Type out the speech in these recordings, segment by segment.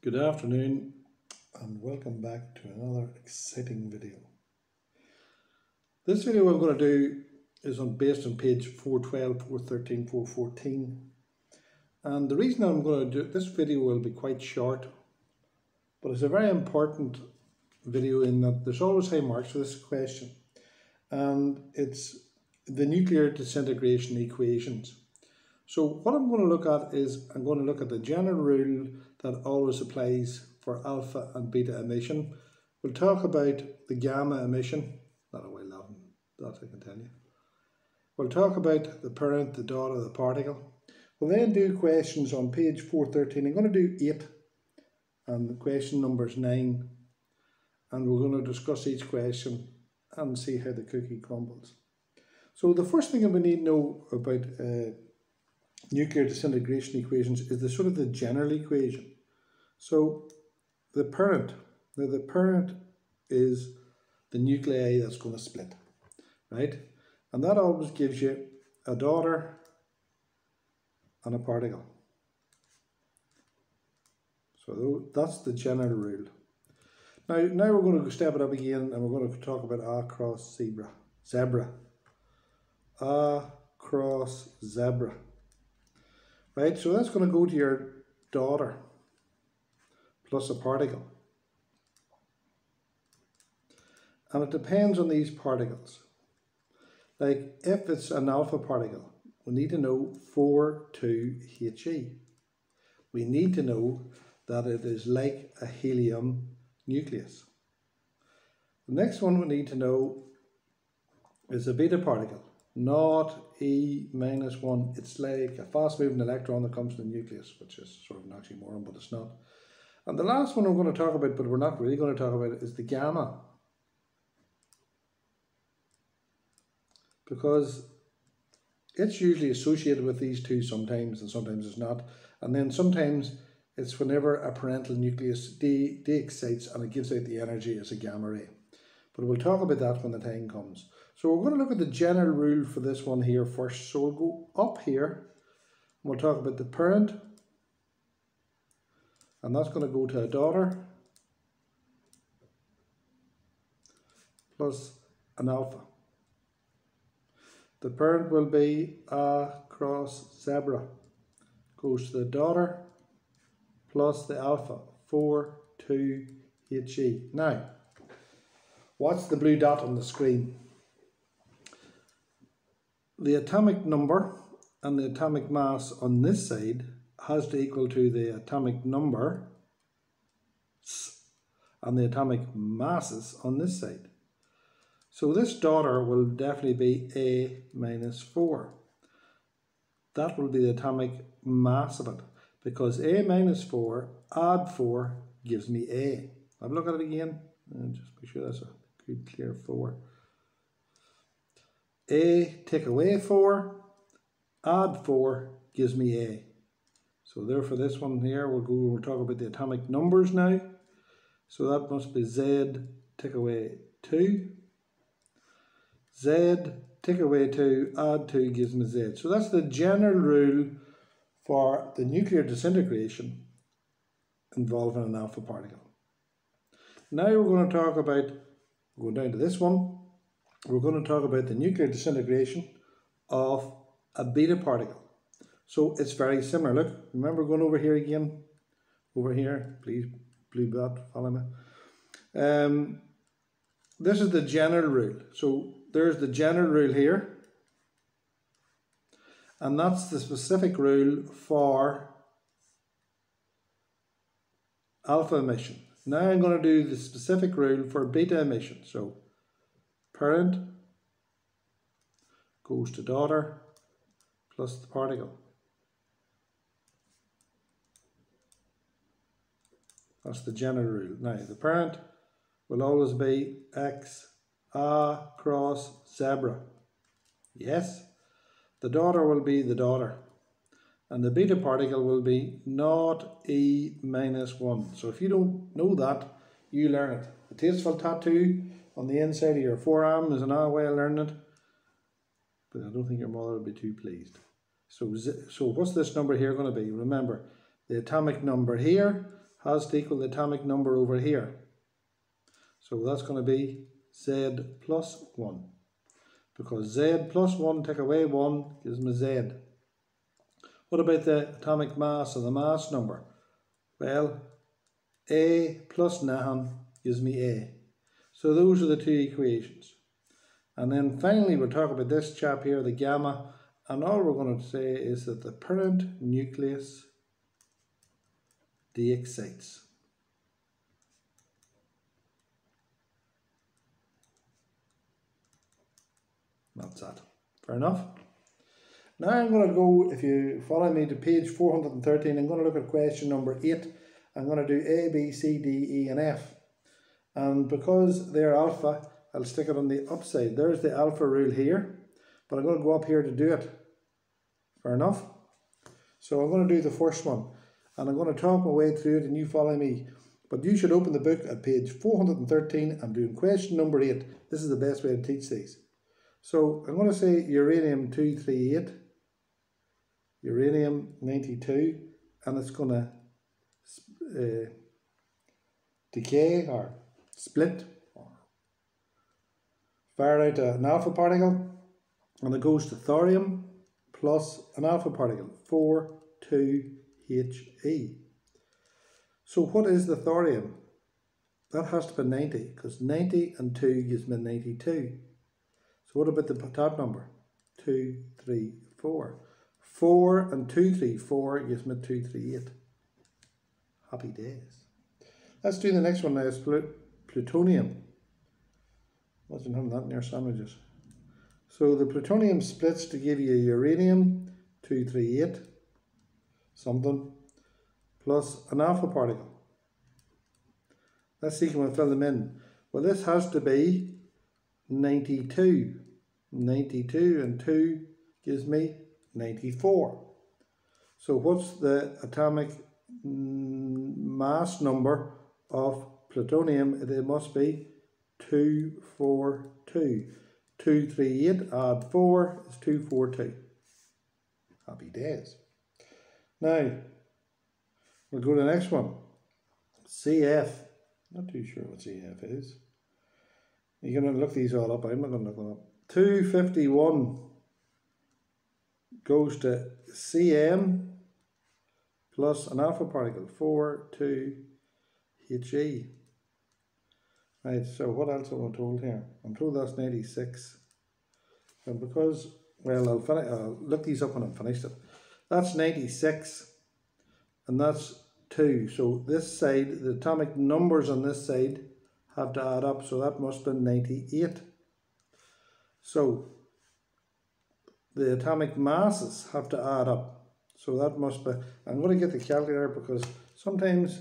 Good afternoon and welcome back to another exciting video. This video I'm going to do is on based on page 412, 413, 414 and the reason I'm going to do this video will be quite short but it's a very important video in that there's always high marks for this question and it's the nuclear disintegration equations. So what I'm going to look at is I'm going to look at the general rule that always applies for alpha and beta emission. We'll talk about the gamma emission, not a way laughing, that I can tell you. We'll talk about the parent, the daughter, the particle. We'll then do questions on page 413. I'm going to do 8 and the question numbers 9 and we're going to discuss each question and see how the cookie crumbles. So the first thing that we need to know about uh, nuclear disintegration equations is the sort of the general equation. So the parent, now the parent is the nuclei that's going to split, right? And that always gives you a daughter and a particle. So that's the general rule. Now, now we're going to step it up again and we're going to talk about A cross zebra. Zebra. A cross zebra. Right, so that's going to go to your daughter plus a particle. And it depends on these particles. Like if it's an alpha particle, we need to know 4, 2 He. We need to know that it is like a helium nucleus. The next one we need to know is a beta particle not E minus 1. It's like a fast moving electron that comes from the nucleus, which is sort of an oxymoron, but it's not. And the last one I'm going to talk about, but we're not really going to talk about it, is the gamma. Because it's usually associated with these two sometimes, and sometimes it's not. And then sometimes it's whenever a parental nucleus de, de excites and it gives out the energy as a gamma ray. But we'll talk about that when the time comes. So we're going to look at the general rule for this one here first. So we'll go up here. And we'll talk about the parent. And that's going to go to a daughter. Plus an alpha. The parent will be a cross zebra. Goes to the daughter plus the alpha. 4, 2, HE. Now, what's the blue dot on the screen? The atomic number and the atomic mass on this side has to equal to the atomic number and the atomic masses on this side. So this daughter will definitely be A minus 4. That will be the atomic mass of it because A minus 4 add 4 gives me A. A look at it again and just make sure that's a good clear 4. A take away 4, add 4 gives me A. So therefore this one here, we'll go, we'll talk about the atomic numbers now. So that must be Z take away 2. Z take away 2, add 2 gives me Z. So that's the general rule for the nuclear disintegration involving an alpha particle. Now we're going to talk about, going down to this one, we're going to talk about the nuclear disintegration of a beta particle. So it's very similar. Look, remember going over here again? Over here, please, blue dot, follow me. Um, this is the general rule. So there's the general rule here. And that's the specific rule for alpha emission. Now I'm going to do the specific rule for beta emission. So parent goes to daughter plus the particle. That's the general rule. Now, the parent will always be X, A, cross, zebra. Yes. The daughter will be the daughter. And the beta particle will be not E minus 1. So if you don't know that, you learn it. A tasteful tattoo on the inside of your forearm is another way of learning it. But I don't think your mother will be too pleased. So, so what's this number here going to be? Remember, the atomic number here has to equal the atomic number over here. So that's going to be Z plus 1. Because Z plus 1 take away 1 gives me Z. What about the atomic mass or the mass number? Well, A plus 9 gives me A. So those are the two equations. And then finally we'll talk about this chap here, the gamma, and all we're going to say is that the parent nucleus de-excites. That's that. Fair enough? Now I'm going to go, if you follow me to page 413, I'm going to look at question number 8. I'm going to do A, B, C, D, E and F. And because they're alpha, I'll stick it on the upside. There's the alpha rule here, but I'm going to go up here to do it. Fair enough? So I'm going to do the first one, and I'm going to talk my way through it, and you follow me. But you should open the book at page 413. I'm doing question number 8. This is the best way to teach these. So I'm going to say uranium 238 uranium 92 and it's going to uh, decay or split out an alpha particle and it goes to thorium plus an alpha particle 4 2 He. So what is the thorium? That has to be 90 because 90 and 2 gives me 92. So what about the top number? 2, 3, 4. 4 and 2, 3, 4 gives me 2, 3, 8. Happy days. Let's do the next one now. It's plutonium. Imagine having that in your sandwiches. So the plutonium splits to give you uranium 238 something plus an alpha particle. Let's see can we fill them in. Well this has to be 92. 92 and 2 gives me 94. So what's the atomic mm, mass number of plutonium? It must be 242. 238 add 4 is 242. Happy days. Now, we'll go to the next one. CF. Not too sure what CF is. You're going to look these all up. I'm not going to look them up. 251 goes to Cm plus an alpha particle, 4, 2, He. Right, so what else am I told here? I'm told that's 96. And because, well, I'll, finish, I'll look these up when I'm finished it. That's 96, and that's 2. So this side, the atomic numbers on this side have to add up, so that must be 98. So the atomic masses have to add up. So that must be, I'm going to get the calculator because sometimes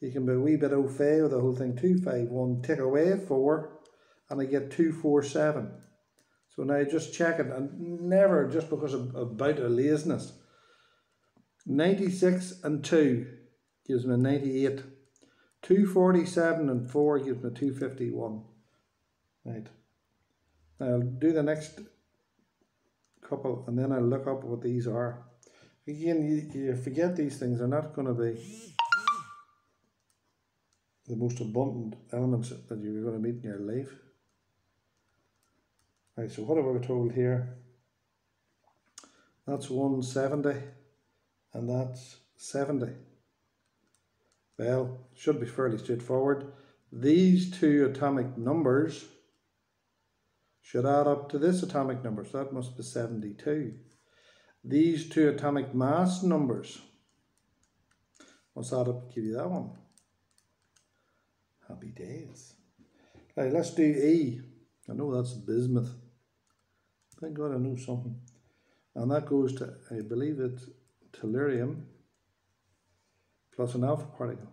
you can be a wee bit au fait with the whole thing. 251, take away 4 and I get 247. So now just check it and never just because of about a laziness. 96 and 2 gives me 98. 247 and 4 gives me 251. Right. I'll do the next couple and then I'll look up what these are. Again, you, you forget these things, they're not going to be Er the most abundant elements that you're going to meet in your life. Right, so what have we told here? That's 170 and that's 70. Well, should be fairly straightforward. These two atomic numbers should add up to this atomic number, so that must be 72. These two atomic mass numbers must add up to give you that one. Happy days. Right, let's do E. I know that's bismuth. Thank God I know something. And that goes to, I believe it's tellurium plus an alpha particle.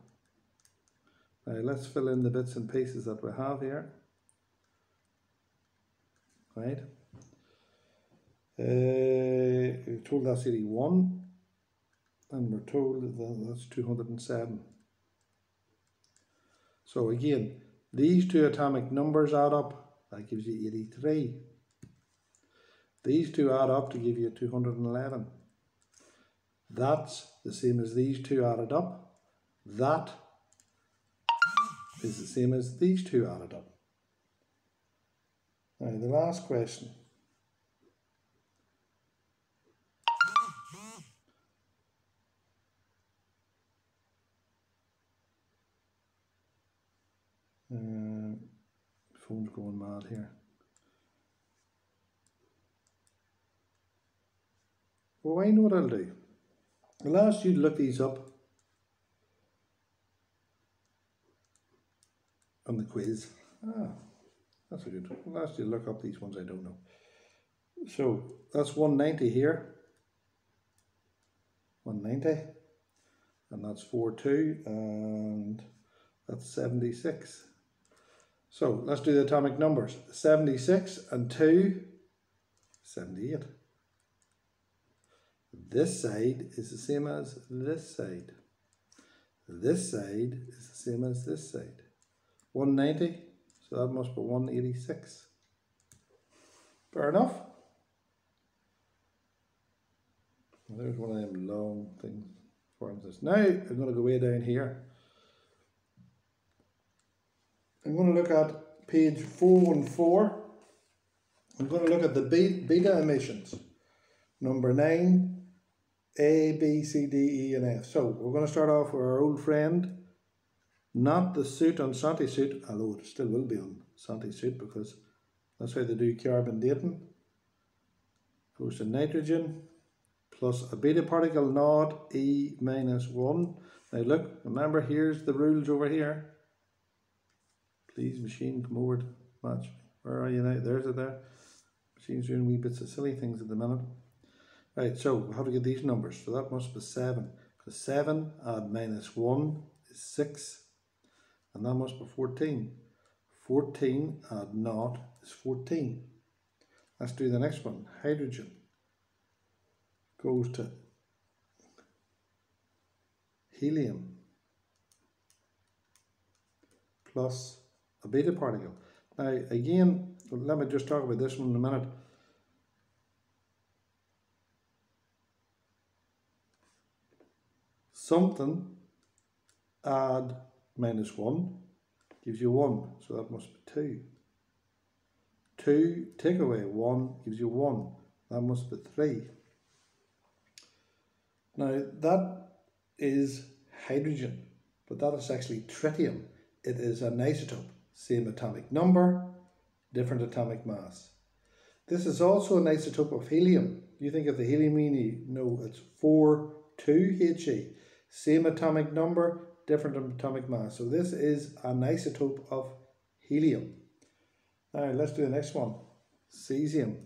Now let's fill in the bits and pieces that we have here. Right. Uh, we're told that's 81 and we're told that that's 207. So again, these two atomic numbers add up, that gives you 83. These two add up to give you 211. That's the same as these two added up. That is the same as these two added up. Now the last question. Phone's going mad here. Well, I know what I'll do. I'll ask you to look these up on the quiz. Ah, that's a good one. I'll ask you to look up these ones I don't know. So that's 190 here. 190. And that's 42 and that's 76. So let's do the atomic numbers. 76 and 2, 78 this side is the same as this side. This side is the same as this side. 190, so that must be 186. Fair enough. Well, there's one of them long things forms this. Now I'm going to go way down here. I'm going to look at page 414. I'm going to look at the beta emissions. Number 9, a, B, C, D, E, and F. So we're going to start off with our old friend, not the suit on Santi suit, although it still will be on Santi suit because that's how they do carbon dating. Goes nitrogen plus a beta particle naught E minus 1. Now look, remember here's the rules over here. Please machine come over to match. Where are you now? There's it there. Machine's doing wee bits of silly things at the minute. Right, so how to get these numbers? So that must be 7. Because 7 add minus 1 is 6. And that must be 14. 14 add naught is 14. Let's do the next one. Hydrogen goes to helium plus a beta particle. Now again, let me just talk about this one in a minute. something add minus 1 gives you 1, so that must be 2. 2 take away 1 gives you 1, that must be 3. Now that is hydrogen, but that is actually tritium. It is an isotope, same atomic number, different atomic mass. This is also an isotope of helium. You think of the helium, know it's 4, 2 He. Same atomic number, different atomic mass. So this is an isotope of helium. All right, let's do the next one. Cesium.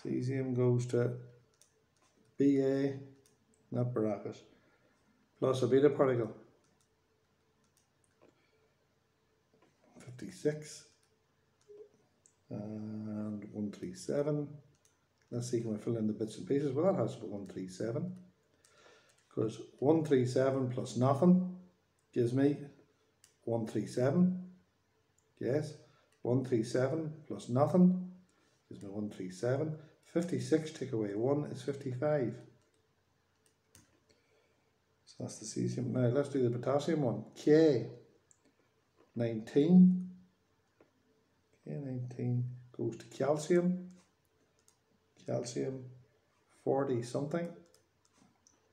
Cesium goes to Ba, not bracket, plus a beta particle. 56 and 137. Let's see, can we fill in the bits and pieces? Well, that has to be 137 because 137 plus nothing gives me 137. Yes, 137 plus nothing gives me 137. 56 take away 1 is 55. So that's the cesium. Now let's do the potassium one. K, 19. 19 goes to calcium. Calcium, 40 something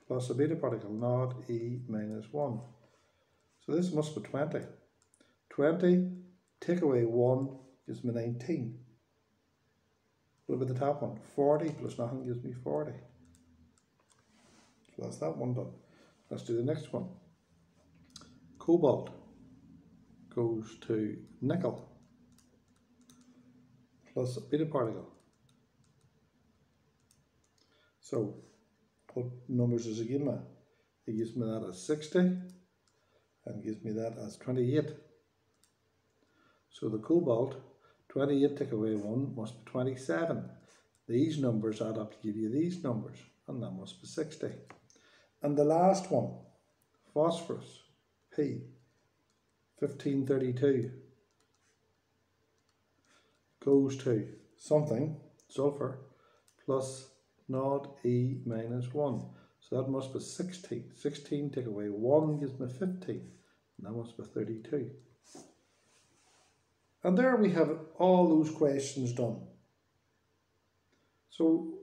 plus a beta particle not E minus 1. So this must be 20. 20 take away 1 gives me 19. What about the top one? 40 plus nothing gives me 40. So that's that one done. Let's do the next one. Cobalt goes to nickel plus a beta particle. So what numbers does it give me? It gives me that as 60 and gives me that as 28. So the cobalt, 28 take away 1 must be 27. These numbers add up to give you these numbers, and that must be 60. And the last one, phosphorus, P, 1532, goes to something, sulfur, plus naught e minus 1. So that must be 16. 16 take away 1 gives me 15. And that must be 32. And there we have all those questions done. So,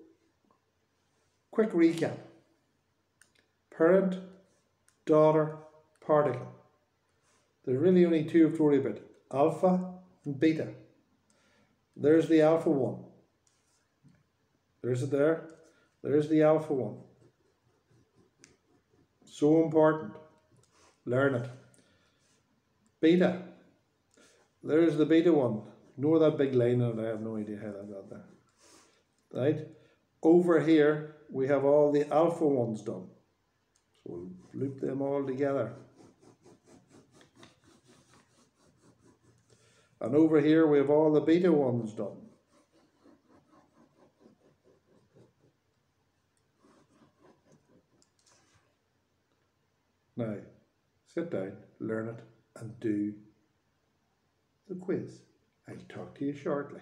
quick recap. Parent, daughter, particle. There's really only two to worry about, alpha and beta. There's the alpha one. There's it there. There's the alpha one. So important. Learn it. Beta. There's the beta one. Ignore that big line and I have no idea how that got there. Right? Over here, we have all the alpha ones done. So we'll loop them all together. And over here, we have all the beta ones done. Now, sit down, learn it, and do the quiz. I'll talk to you shortly.